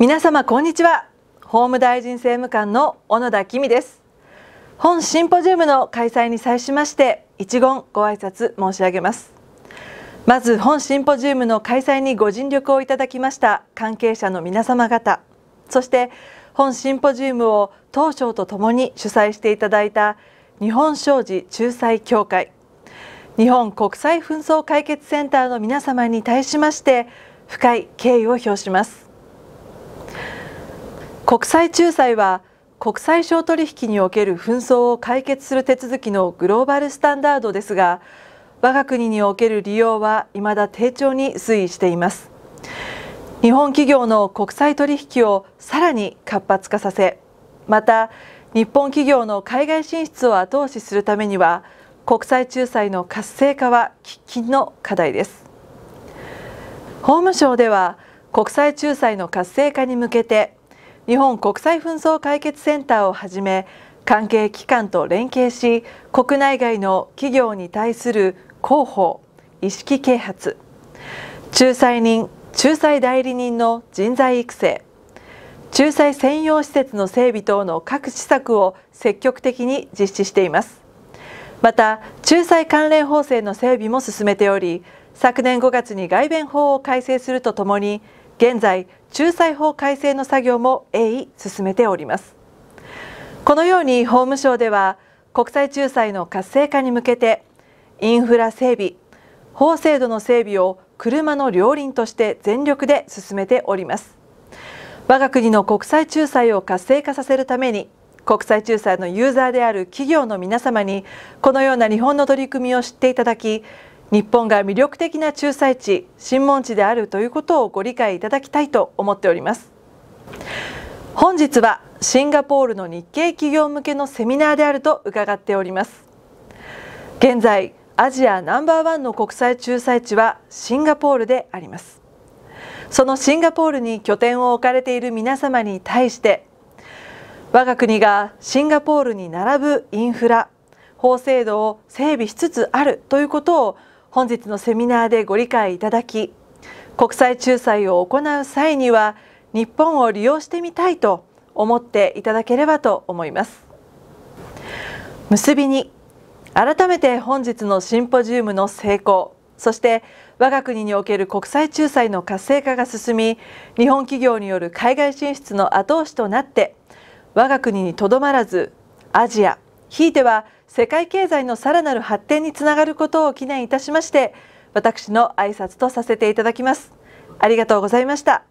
皆様こんにちは。法務大臣政務官の小野田紀美です。本シンポジウムの開催に際しまして一言ご挨拶申し上げます。まず本シンポジウムの開催にご尽力をいただきました関係者の皆様方。そして本シンポジウムを当省とともに主催していただいた日本商事仲裁協会。日本国際紛争解決センターの皆様に対しまして深い敬意を表します。国際仲裁は国際商取引における紛争を解決する手続きのグローバルスタンダードですが我が国における利用は未だ低調に推移しています。日本企業の国際取引をさらに活発化させまた日本企業の海外進出を後押しす。るためには国際仲裁の活性化は喫緊の課題です。法務省では国際仲裁の活性化に向けて日本国際紛争解決センターをはじめ関係機関と連携し国内外の企業に対する広報意識啓発。仲裁人仲裁代理人の人材育成。仲裁専用施設の整備等の各施策を積極的に実施しています。また仲裁関連法制の整備も進めており昨年5月に外弁法を改正するとともに現在仲裁法改正の作業も鋭意進めております。このように法務省では国際仲裁の活性化に向けてインフラ整備法制度の整備を車の両輪として全力で進めております。我が国の国際仲裁を活性化させるために国際仲裁のユーザーである企業の皆様にこのような日本の取り組みを知っていただき日本が魅力的な仲裁地審問地であるということをご理解いただきたいと思っております。本日はシンガポールの日系企業向けのセミナーであると伺っております。現在アジアナンバーワンの国際仲裁地はシンガポールであります。そのシンガポールに拠点を置かれている皆様に対して我が国がシンガポールに並ぶインフラ法制度を整備しつつあるということを本日のセミナーでご理解いただき国際仲裁を行う際には日本を利用してみたいと思っていただければと思います。結びに改めて本日のシンポジウムの成功そして我が国における国際仲裁の活性化が進み日本企業による海外進出の後押しとなって我が国にとどまらずアジアひいては世界経済のさらなる発展につながることを記念いたしまして私の挨拶とさせていただきます。ありがとうございました。